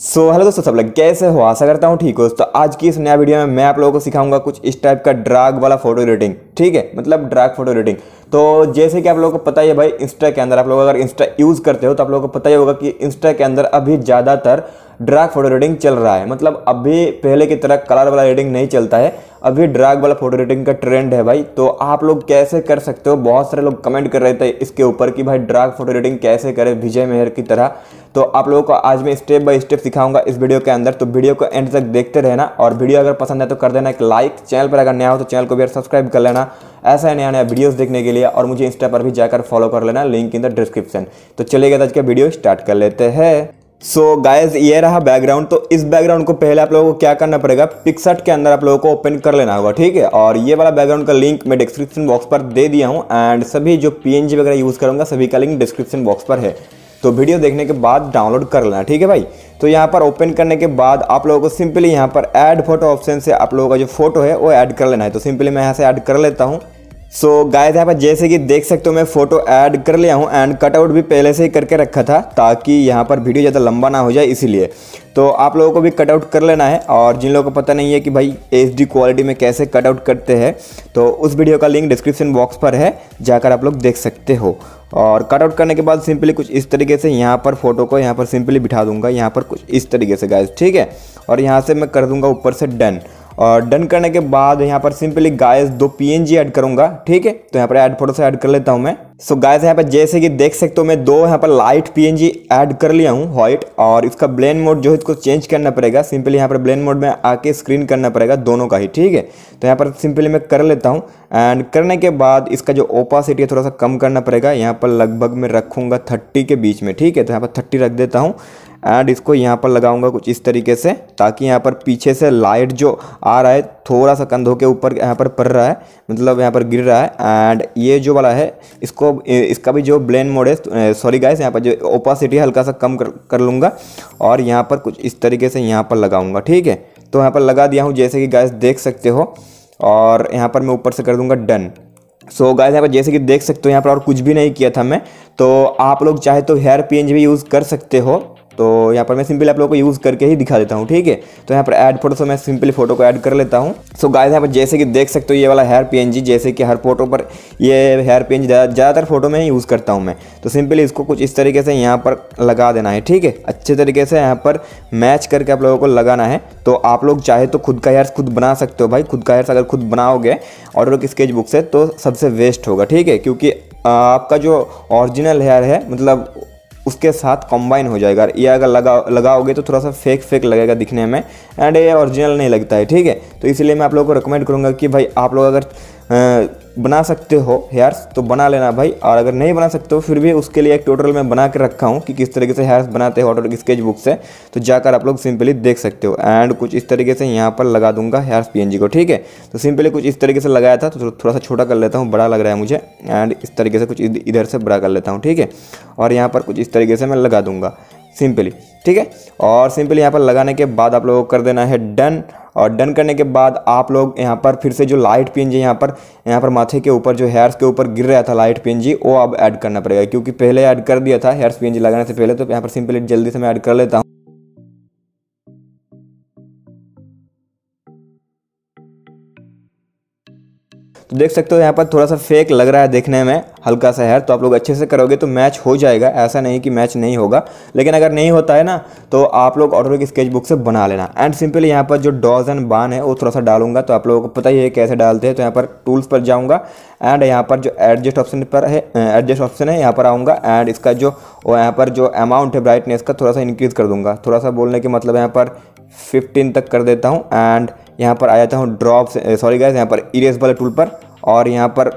So hello दोस्तों, सब लोग कैसे हो? आशा करता हूँ ठीक हो। तो आज की इस नया वीडियो में मैं आप लोगों को सिखाऊँगा कुछ इस टाइप का ड्राग वाला फ़ोटो एडिटिंग ठीक है? मतलब ड्राग फ़ोटो एडिटिंग तो जैसे कि आप लोगों को पता ही है भाई इंस्टा के अंदर आप लोग अगर इंस्टा यूज़ करते हो तो आप लोगों को पता ही होगा कि इंस्टा के अंदर अभी ज़्यादातर ड्राग फ़ोटो एडिटिंग चल रहा है। मतलब अभी पहले की तरह कलर वाला एडिटिंग नहीं चलता है। अभी ड्राग वाला फ़ोटो एडिटिंग का ट्रेंड है भाई तो आप लोग कैसे कर सकते हो? बहुत सारे लोग कमेंट कर रहे थे इसके ऊपर कि भाई ड्राग फ़ोटो एडिटिंग कैसे करें विजय मेहर की तरह। तो आप लोगों को आज मैं स्टेप बाय स्टेप सिखाऊँगा इस वीडियो के अंदर। तो वीडियो को एंड तक देखते रहना और वीडियो अगर पसंद है तो कर देना एक लाइक चैनल पर अगर नया हो तो चैनल को भी सब्सक्राइब कर लेना। ऐसा नया नया वीडियोस देखने के लिए और मुझे इंस्टा पर भी जाकर फॉलो कर लेना। लिंक इन द डिस्क्रिप्शन तो चलिएगा आज का वीडियो स्टार्ट कर लेते हैं। सो so गाइज़ ये रहा बैकग्राउंड तो इस बैकग्राउंड को पहले आप लोगों को क्या करना पड़ेगा? पिक्सट के अंदर आप लोगों को ओपन कर लेना होगा, ठीक है? और ये वाला बैकग्राउंड का लिंक मैं डिस्क्रिप्शन बॉक्स पर दे दिया हूँ एंड सभी जो पीएनजी वगैरह यूज़ करूँगा, सभी का लिंक डिस्क्रिप्शन बॉक्स पर है। तो वीडियो देखने के बाद डाउनलोड कर लेना, ठीक है भाई? तो यहाँ पर ओपन करने के बाद आप लोगों को सिंपली यहाँ पर ऐड फ़ोटो ऑप्शन से आप लोगों का जो फ़ोटो है, वो ऐड कर लेना है। तो सिंपली मैं यहाँ से ऐड कर लेता हूँ। सो गाय यहाँ पर जैसे कि देख सकते हो, मैं फ़ोटो ऐड कर लिया हूँ एंड कटआउट भी पहले से ही करके रखा था ताकि यहाँ पर वीडियो ज़्यादा लंबा ना हो जाए इसीलिए। तो आप लोगों को भी कटआउट कर लेना है और जिन लोगों को पता नहीं है कि भाई एचडी क्वालिटी में कैसे कटआउट करते हैं तो उस वीडियो का लिंक डिस्क्रिप्शन बॉक्स पर है, जाकर आप लोग देख सकते हो। और कटआउट करने के बाद सिंपली कुछ इस तरीके से यहाँ पर फ़ोटो को यहाँ पर सिंपली बिठा दूँगा, यहाँ पर कुछ इस तरीके से गाइज़ ठीक है? और यहाँ से मैं कर दूँगा ऊपर से डन और डन करने के बाद यहाँ पर सिंपली गायस दो पीएनजी ऐड करूँगा, ठीक है? तो यहाँ पर ऐड फ़ोटो से ऐड कर लेता हूँ मैं। सो so गायस यहाँ पर जैसे कि देख सकते हो, मैं दो यहाँ पर लाइट पीएनजी ऐड कर लिया हूँ व्हाइट और इसका ब्लेंड मोड जो है इसको चेंज करना पड़ेगा। सिंपली यहाँ पर ब्लेंड मोड में आके स्क्रीन करना पड़ेगा दोनों का ही, ठीक है? तो यहाँ पर सिंपली मैं कर लेता हूँ एंड करने के बाद इसका जो ओपासिटी है थोड़ा सा कम करना पड़ेगा। यहाँ पर लगभग मैं रखूँगा थर्टी के बीच में, ठीक है? तो यहाँ पर थर्टी रख देता हूँ एंड इसको यहाँ पर लगाऊँगा कुछ इस तरीके से ताकि यहाँ पर पीछे से लाइट जो आ रहा है थोड़ा सा कंधों के ऊपर यहाँ पर पड़ रहा है मतलब यहाँ पर गिर रहा है एंड ये जो वाला है इसको इसका भी जो ब्लेंड मोड है सॉरी गाइस यहाँ पर जो ओपासिटी है हल्का सा कम कर, कर लूँगा और यहाँ पर कुछ इस तरीके से यहाँ पर लगाऊँगा ठीक है तो यहाँ पर लगा दिया हूँ जैसे कि गैस देख सकते हो और यहाँ पर मैं ऊपर से कर दूँगा डन सो so, गाइस यहाँ पर जैसे कि देख सकते हो यहाँ पर और कुछ भी नहीं किया था मैं तो आप लोग चाहे तो हेयर पी भी यूज़ कर सकते हो तो यहाँ पर मैं सिंपली आप लोगों को यूज़ करके ही दिखा देता हूँ, ठीक है? तो यहाँ पर ऐड फ़ोटो से मैं सिंपली फ़ोटो को ऐड कर लेता हूँ। सो गाइस यहाँ पर जैसे कि देख सकते हो, ये वाला हेयर पीएनजी जैसे कि हर फ़ोटो पर ये हेयर पी ज़्यादातर फ़ोटो में यूज़ करता हूँ मैं। तो सिंपली इसको कुछ इस तरीके से यहाँ पर लगा देना है, ठीक है? अच्छे तरीके से यहाँ पर मैच करके आप लोगों को लगाना है। तो आप लोग चाहे तो खुद का हेयर्स खुद बना सकते हो भाई, खुद का हेयर्स अगर खुद बनाओगे ऑर्डर की स्केच बुक से तो सबसे वेस्ट होगा, ठीक है? क्योंकि आपका जो ओरिजिनल हेयर है मतलब उसके साथ कंबाइन हो जाएगा। ये अगर लगा, लगाओगे तो थोड़ा सा फेक फेक लगेगा दिखने में। एंड ये ओरिजिनल नहीं लगता है, ठीक है? तो इसलिए मैं आप लोगों को रिकमेंड करूँगा कि भाई आप लोग अगर बना सकते हो हेयर्स तो बना लेना भाई। और अगर नहीं बना सकते हो, फिर भी उसके लिए एक टोटल मैं बना के रखा हूँ कि किस तरीके से हेयर्स बनाते हैं ऑटो स्केच बुक से। तो जाकर आप लोग सिंपली देख सकते हो। एंड कुछ इस तरीके से यहाँ पर लगा दूँगा हेयर्स पीएनजी को, ठीक है? तो सिंपली कुछ इस तरीके से लगाया था तो थोड़ा सा छोटा कर लेता हूँ, बड़ा लग रहा है मुझे। एंड इस तरीके से कुछ इधर से बड़ा कर लेता हूँ, ठीक है? और यहाँ पर कुछ इस तरीके से मैं लगा दूँगा सिंपली ठीक है? और सिंपली यहाँ पर लगाने के बाद आप लोगों को कर देना है डन और डन करने के बाद आप लोग यहाँ पर फिर से जो लाइट पिन जी यहाँ पर यहाँ पर माथे के ऊपर जो हेयर्स के ऊपर गिर रहा था लाइट पिन जी वो अब ऐड करना पड़ेगा। क्योंकि पहले ऐड कर दिया था हेयर्स पिन जी लगाने से पहले तो यहाँ पर सिंपली जल्दी से मैं ऐड कर लेता हूँ। तो देख सकते हो यहाँ पर थोड़ा सा फेक लग रहा है देखने में, हल्का सा हेयर तो आप लोग अच्छे से करोगे तो मैच हो जाएगा। ऐसा नहीं कि मैच नहीं होगा। लेकिन अगर नहीं होता है ना तो आप लोग ऑर्डर की स्केच बुक से बना लेना। एंड सिंपली यहाँ पर जो डॉज एंड बान है, वो थोड़ा सा डालूँगा। तो आप लोगों को पता ही है कैसे डालते हैं। तो यहाँ पर टूल्स पर जाऊँगा। एंड यहाँ पर जो एडजस्ट ऑप्शन पर है एडजस्ट ऑप्शन है, यहाँ पर आऊँगा। एंड इसका जो यहाँ पर जो अमाउंट है ब्राइटनेस का, थोड़ा सा इंक्रीज़ कर दूँगा। थोड़ा सा बोलने के मतलब यहाँ पर फिफ्टीन तक कर देता हूँ एंड यहाँ पर आ जाता हूँ ड्रॉप सॉरी गाइस यहाँ पर इरेज वाले टूल पर, और यहाँ पर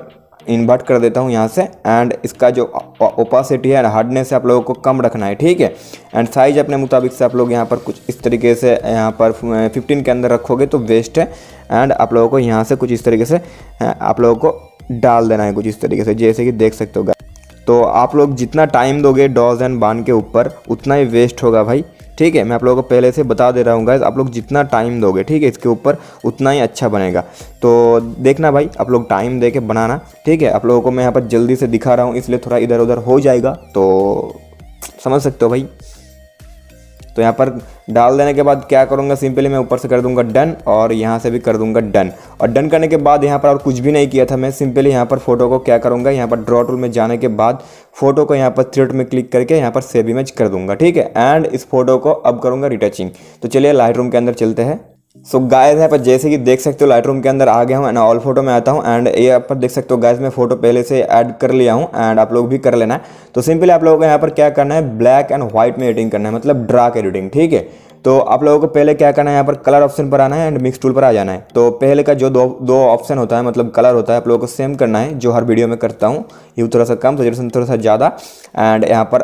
इन्वर्ट कर देता हूँ यहाँ से एंड इसका जो ओपासिटी है हार्डनेस है, आप लोगों को कम रखना है, ठीक है? एंड साइज़ अपने मुताबिक से आप लोग यहाँ पर कुछ इस तरीके से यहाँ पर 15 के अंदर रखोगे तो वेस्ट है एंड आप लोगों को यहाँ से कुछ इस तरीके से आप लोगों को डाल देना है कुछ इस तरीके से, जैसे कि देख सकते हो तो आप लोग जितना टाइम दोगे डॉज एंड बान के ऊपर, उतना ही वेस्ट होगा भाई। ठीक है, मैं आप लोगों को पहले से बता दे रहा हूँ गाइज़ आप लोग जितना टाइम दोगे, ठीक है, इसके ऊपर उतना ही अच्छा बनेगा। तो देखना भाई, आप लोग टाइम दे के बनाना, ठीक है, आप लोगों को मैं यहाँ पर जल्दी से दिखा रहा हूँ, इसलिए थोड़ा इधर उधर हो जाएगा तो समझ सकते हो भाई। तो यहाँ पर डाल देने के बाद क्या करूँगा? सिंपली मैं ऊपर से कर दूँगा डन और यहाँ से भी कर दूँगा डन और डन करने के बाद यहाँ पर और कुछ भी नहीं किया था मैं। सिंपली यहाँ पर फ़ोटो को क्या करूँगा? यहाँ पर ड्रॉ टूल में जाने के बाद फ़ोटो को यहाँ पर थ्रेड में क्लिक करके यहाँ पर सेव इमेज कर दूँगा, ठीक है? एंड इस फ़ोटो को अब करूँगा रिटचिंग तो चलिए लाइट के अंदर चलते हैं। सो so गाइस यहाँ पर जैसे कि देख सकते हो लाइट रूम के अंदर आ गया हूँ एंड ऑल फ़ोटो में आता हूँ एंड ये यहाँ पर देख सकते हो गाइस मैं फ़ोटो पहले से ऐड कर लिया हूँ एंड आप लोग भी कर लेना। है तो सिंपली आप लोगों को यहाँ पर क्या करना है ब्लैक एंड व्हाइट में एडिटिंग करना है मतलब ड्राक एडिटिंग ठीक है? तो आप लोगों को पहले क्या करना है, यहाँ पर कलर ऑप्शन पर आना है एंड मिक्स टूल पर आ जाना है। तो पहले का जो दो दो ऑप्शन होता है मतलब कलर होता है, आप लोगों को सेम करना है, जो हर वीडियो में करता हूँ। ये थोड़ा सा कम सेचुरेशन थोड़ा सा ज़्यादा। एंड यहाँ पर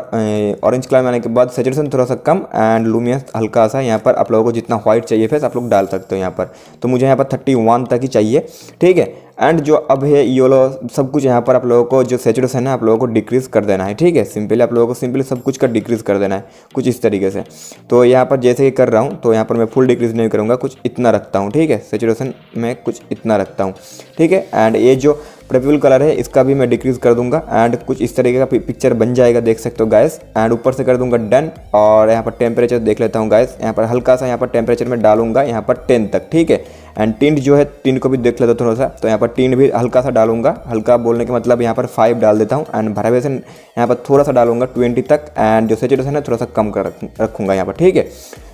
ऑरेंज कलर में आने के बाद सेचुरेशन थोड़ा सा कम एंड लूमियस हल्का सा यहाँ पर आप लोगों को जितना व्हाइट चाहिए फेस आप लोग डाल सकते हो यहाँ पर। तो मुझे यहाँ पर थर्टी तक ही चाहिए, ठीक है? एंड जो अब है योलो सब कुछ यहाँ पर आप लोगों को, जो सेचुरेशन है आप लोगों को डिक्रीज़ कर देना है, ठीक है? सिंपली आप लोगों को सिंपली सब कुछ का डिक्रीज़ कर देना है, कुछ इस तरीके से। तो यहाँ पर जैसे ही कर रहा हूँ तो यहाँ पर मैं फुल डिक्रीज़ नहीं करूँगा, कुछ इतना रखता हूँ, ठीक है? सेचुरेशन में कुछ इतना रखता हूँ, ठीक है? एंड ये जो प्रेपिबल कलर है, इसका भी मैं डिक्रीज़ कर दूँगा एंड कुछ इस तरीके का पिक्चर बन जाएगा, देख सकते हो गैस एंड ऊपर से कर दूँगा डन और यहाँ पर टेम्परेचर देख लेता हूँ गैस यहाँ पर हल्का सा यहाँ पर टेम्परेचर में डालूँगा, यहाँ पर टेन तक, ठीक है? एंड टिंट जो है टिंट को भी देख लेता थोड़ा सा. तो यहाँ पर टिंट भी हल्का सा डालूँगा. हल्का बोलने के मतलब यहाँ पर फाइव डाल देता हूँ एंड भरावेशन यहाँ पर थोड़ा सा डालूँगा ट्वेंटी तक एंड जो सेचुरेशन है, थोड़ा सा कम कर रखूँगा यहाँ पर, ठीक है?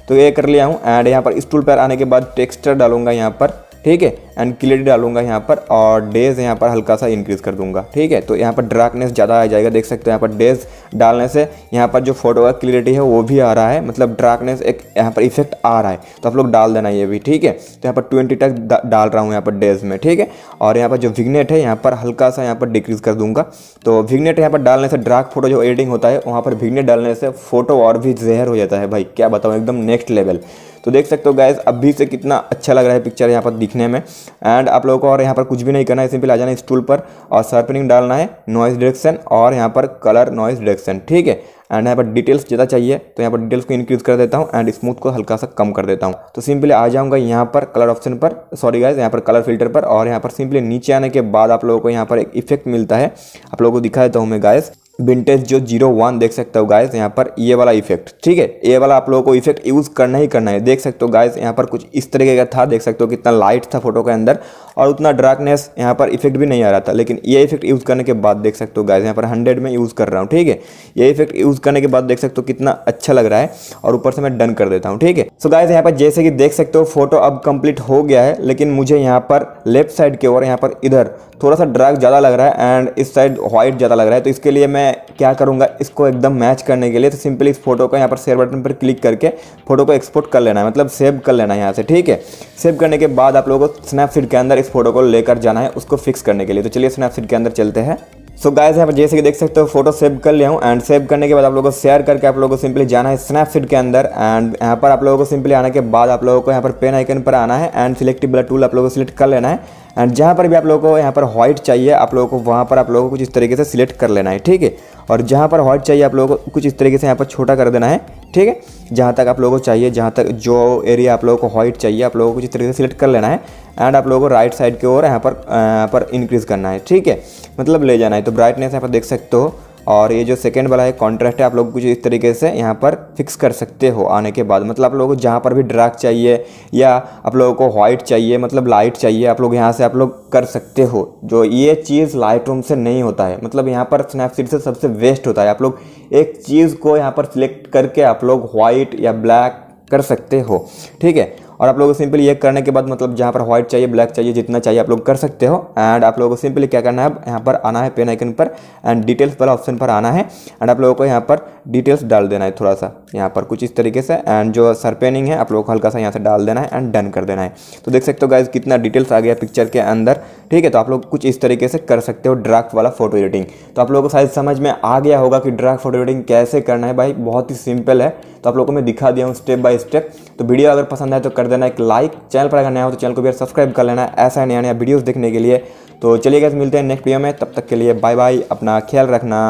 तो ये कर लिया हूँ एंड यहाँ पर स्टूल पर आने के बाद टेक्सचर डालूँगा यहाँ पर, ठीक है? एंड क्लियरिटी डालूँगा यहाँ पर और डेज़ यहाँ पर हल्का सा इंक्रीज़ कर दूँगा ठीक है तो यहाँ पर डार्कनेस ज़्यादा आ जाएगा देख सकते हो यहाँ पर डेज़ डालने से यहाँ पर जो फ़ोटो का क्लियरिटी है वो भी आ रहा है मतलब डार्कनेस एक यहाँ पर इफ़ेक्ट आ रहा है तो आप लोग डाल देना ये भी ठीक है तो यहाँ पर ट्वेंटी तक डाल रहा हूँ यहाँ पर डेज़ में ठीक है और यहाँ पर जो विग्नेट है यहाँ पर हल्का सा यहाँ पर डिक्रीज़ कर दूँगा तो विग्नेट यहाँ पर डालने से डार्क फ़ोटो जो एडिटिंग होता है वहाँ पर विग्नेट डालने से फ़ोटो और भी जहर हो जाता है भाई क्या बताऊँ एकदम नेक्स्ट लेवल तो देख सकते हो गैस अभी से कितना अच्छा लग रहा है पिक्चर यहाँ पर दिखने में एंड आप लोगों को और यहाँ पर कुछ भी नहीं करना है, सिंपल आ जाना है स्टूल पर और सरपनिंग डालना है नॉइज़ डायरेक्शन और यहाँ पर कलर नॉइज़ डायरेक्शन ठीक है? एंड यहाँ पर डिटेल्स ज़्यादा चाहिए तो यहाँ पर डिटेल्स को इंक्रीज कर देता हूँ एंड स्मूथ को हल्का सा कम कर देता हूँ। तो सिंपली आ जाऊँगा यहाँ पर कलर ऑप्शन पर सॉरी गाइज़ यहाँ पर कलर फ़िल्टर पर और यहाँ पर सिंपली नीचे आने के बाद आप लोगों को यहाँ पर एक इफ़ेक्ट मिलता है। आप लोगों को दिखा देता हूँ मैं गाइज़ विंटेज जो ज़ीरो वन देख सकते हो गाइस यहाँ पर ये वाला इफ़ेक्ट ठीक है? ये वाला आप लोगों को इफ़ेक्ट यूज़ करना ही करना है। देख सकते हो गाइस यहाँ पर कुछ इस तरीके का था, देख सकते हो कितना लाइट था फ़ोटो के अंदर और उतना डार्कनेस यहाँ पर इफ़ेक्ट भी नहीं आ रहा था। लेकिन ये इफ़ेक्ट यूज़ करने के बाद देख सकते हो गाइस यहाँ पर हंड्रेड में यूज़ कर रहा हूँ, ठीक है? ये इफ़ेक्ट यूज़ करने के बाद देख सकते हो कितना अच्छा लग रहा है और ऊपर से मैं डन कर देता हूँ, ठीक है? सो गाइस यहाँ पर जैसे कि देख सकते हो फ़ोटो अब कंप्लीट हो गया है, लेकिन मुझे यहाँ पर लेफ़्ट साइड के ओर, यहाँ पर इधर थोड़ा सा ड्राग ज़्यादा लग रहा है एंड इस साइड व्हाइट ज़्यादा लग रहा है तो इसके लिए मैं क्या करूँगा, इसको एकदम मैच करने के लिए तो सिंपली इस फ़ोटो को यहाँ पर शेयर बटन पर क्लिक करके फ़ोटो को एक्सपोर्ट कर लेना है मतलब सेव कर लेना है यहाँ से, ठीक है? सेव करने के बाद आप लोगों को स्नैपसीड के अंदर इस फ़ोटो को लेकर जाना है, उसको फिक्स करने के लिए। तो चलिए स्नैपसीड के अंदर चलते हैं। सो so गाइस यहाँ पर जैसे कि देख सकते हो फ़ोटो सेव कर लिया हूँ एंड सेव करने के बाद आप लोगों को शेयर करके आप लोगों को सिंपली जाना है स्नैपसीड के अंदर एंड यहाँ पर आप लोगों को सिंपली आने के बाद आप लोगों को यहाँ पर पेन आइकन पर आना है एंड सिलेक्टिव वाला टूल आप लोगों को सिलेक्ट कर लेना है। एंड जहाँ पर भी आप लोगों को यहाँ पर व्हाइट चाहिए, आप लोगों को वहाँ पर आप लोगों को कुछ इस तरीके से सिलेक्ट कर लेना है, ठीक है? और जहाँ पर व्हाइट चाहिए, आप लोगों को कुछ इस तरीके से यहाँ पर छोटा कर देना है, ठीक है? जहाँ तक आप लोगों को चाहिए, जहाँ तक जो एरिया आप लोगों को व्हाइट चाहिए, आप लोगों को कुछ इस तरीके से सिलेक्ट कर लेना है एंड आप लोगों को राइट साइड की ओर यहाँ पर यहाँ पर इंक्रीज़ करना है, ठीक है? मतलब ले जाना है। तो ब्राइटनेस यहाँ पर देख सकते हो। और ये जो सेकेंड वाला है कॉन्ट्रैक्ट है, आप लोग कुछ इस तरीके से यहाँ पर फिक्स कर सकते हो आने के बाद। मतलब आप लोगों को जहाँ पर भी ड्राक चाहिए या आप लोगों को वाइट चाहिए मतलब लाइट चाहिए, आप लोग यहाँ से आप लोग कर सकते हो। जो ये चीज़ लाइट रूम से नहीं होता है। मतलब यहाँ पर स्नैपसीड से सबसे वेस्ट होता है। आप लोग एक चीज़ को यहाँ पर सिलेक्ट करके आप लोग वाइट या ब्लैक कर सकते हो। ठीक है? और आप लोगों को सिंपली ये करने के बाद मतलब जहाँ पर व्हाइट चाहिए ब्लैक चाहिए, जितना चाहिए आप लोग कर सकते हो। एंड आप लोगों को सिंपली क्या करना है यहाँ पर आना है पेन आइकन पर एंड डिटेल्स वाला ऑप्शन पर आना है। एंड आप लोगों को यहाँ पर डिटेल्स डाल देना है थोड़ा सा, यहाँ पर कुछ इस तरीके से। एंड जो सर पेनिंग है, आप लोगों को हल्का सा यहाँ से डाल देना है एंड डन कर देना है। तो देख सकते हो गाइज़ कितना डिटेल्स आ गया पिक्चर के अंदर, ठीक है? तो आप लोग कुछ इस तरीके से कर सकते हो ड्राफ्ट वाला फ़ोटो एडिटिंग तो आप लोगों को शायद समझ में आ गया होगा कि ड्राफ्ट फ़ोटो एडिटिंग कैसे करना है भाई, बहुत ही सिंपल है। तो आप लोगों को मैं दिखा दिया हूँ स्टेप बाय स्टेप तो वीडियो अगर पसंद आए तो कर देना, एक लाइक चैनल पर अगर नया हो तो चैनल को भी सब्सक्राइब कर लेना, ऐसा नया नया वीडियोज़ देखने के लिए। तो चलिए गैस मिलते हैं नेक्स्ट वीडियो में, तब तक के लिए बाय बाय अपना ख्याल रखना।